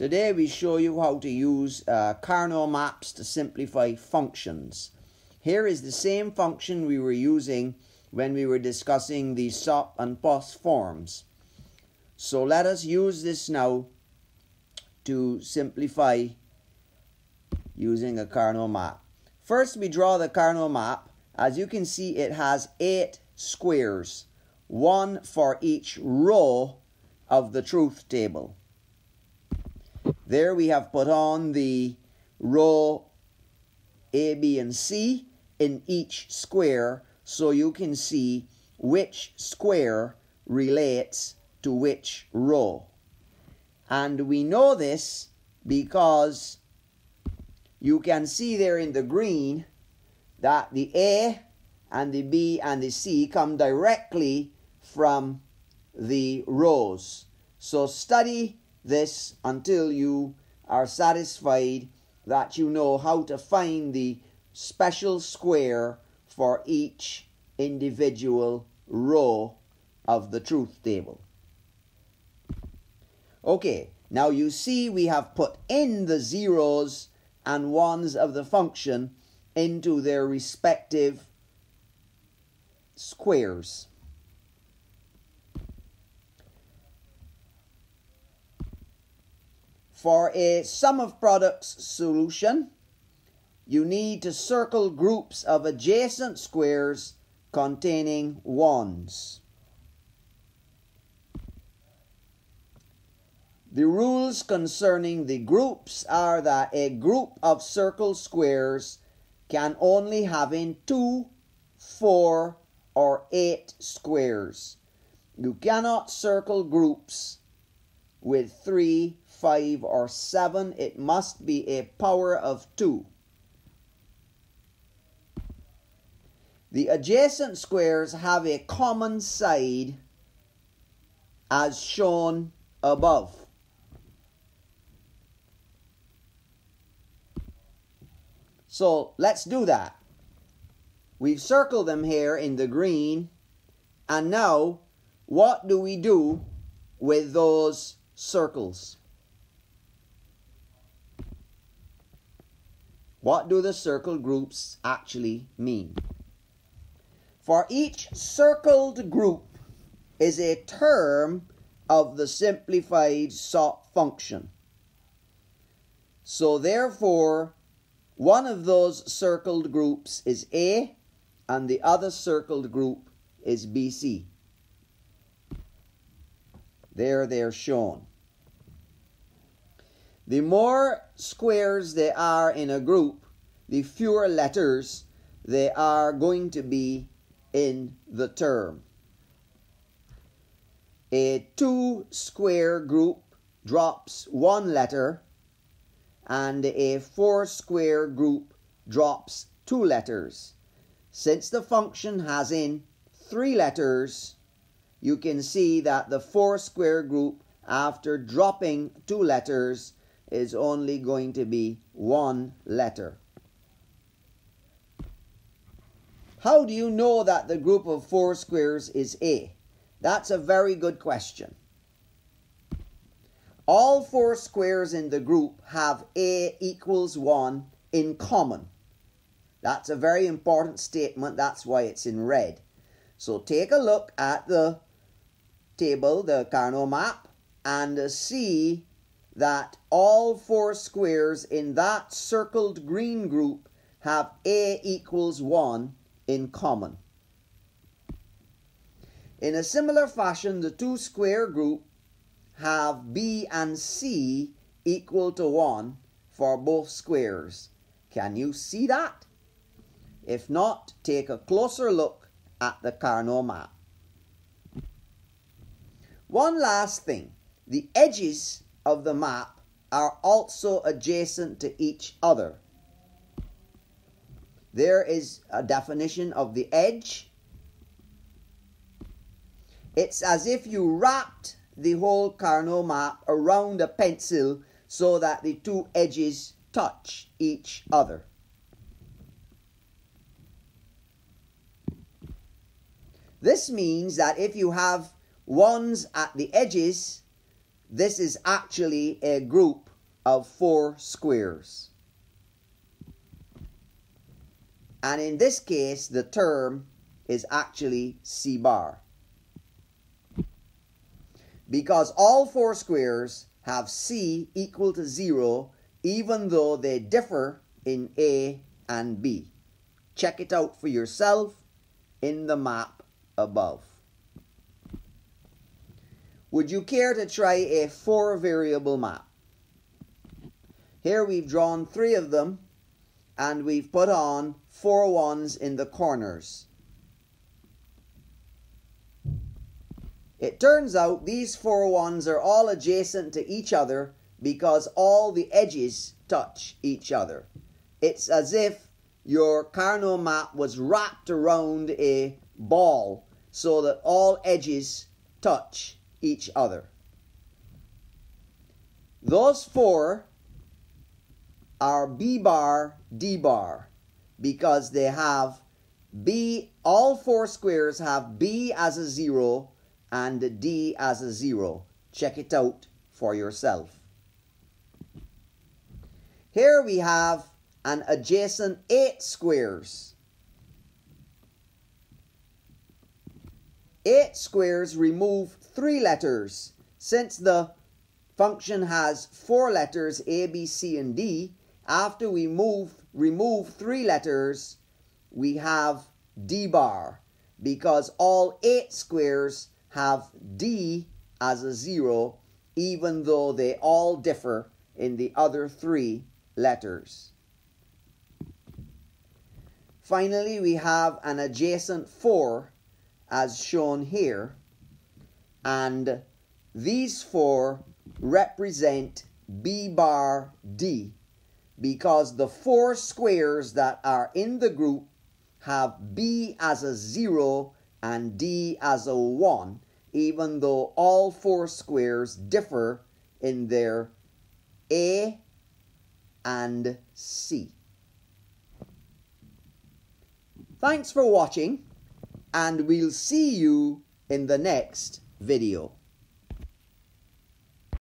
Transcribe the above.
Today we show you how to use uh, Karnaugh maps to simplify functions. Here is the same function we were using when we were discussing the SOP and POS forms. So let us use this now to simplify using a Karnaugh map. First we draw the Karnaugh map. As you can see it has eight squares, one for each row of the truth table. There we have put on the row A, B, and C in each square so you can see which square relates to which row. And we know this because you can see there in the green that the A and the B and the C come directly from the rows. So study this until you are satisfied that you know how to find the special square for each individual row of the truth table. Okay, now you see we have put in the zeros and ones of the function into their respective squares. For a sum of products solution, you need to circle groups of adjacent squares containing ones. The rules concerning the groups are that a group of circle squares can only have in two, four, or eight squares. You cannot circle groups with three, 5 or 7, it must be a power of 2. The adjacent squares have a common side as shown above. So let's do that. We've circled them here in the green. And now, what do we do with those circles? What do the circle groups actually mean? For each circled group is a term of the simplified SOP function. So therefore, one of those circled groups is A and the other circled group is BC. There they're shown. The more squares there are in a group, the fewer letters there are going to be in the term. A two square group drops one letter and a four square group drops two letters. Since the function has in three letters, you can see that the four square group after dropping two letters is only going to be one letter. How do you know that the group of four squares is A? That's a very good question. All four squares in the group have A equals 1 in common. That's a very important statement. That's why it's in red. So take a look at the table, the Karnaugh map, and see that all four squares in that circled green group have A equals 1 in common. In a similar fashion, the two square group have B and C equal to 1 for both squares. Can you see that? If not, take a closer look at the Karnaugh map. One last thing. The edges of the map are also adjacent to each other. There is a definition of the edge. It's as if you wrapped the whole Karnaugh map around a pencil so that the two edges touch each other. This means that if you have ones at the edges this is actually a group of four squares. And in this case, the term is actually C bar. Because all four squares have C equal to 0 even though they differ in A and B. Check it out for yourself in the map above. Would you care to try a four variable map? Here we've drawn three of them and we've put on four ones in the corners. It turns out these four ones are all adjacent to each other because all the edges touch each other. It's as if your Karnaugh map was wrapped around a ball so that all edges touch each other. Those four are B bar, D bar because they have B, all four squares have B as a zero and D as a zero. Check it out for yourself. Here we have an adjacent 8 squares. 8 squares remove 3 letters. Since the function has 4 letters A, B, C, and D, after we move, remove 3 letters, we have D bar because all 8 squares have D as a 0 even though they all differ in the other three letters. Finally, we have an adjacent 4 as shown here, and these four represent B bar D because the four squares that are in the group have B as a 0 and D as a 1, even though all four squares differ in their A and C. Thanks for watching and we'll see you in the next video.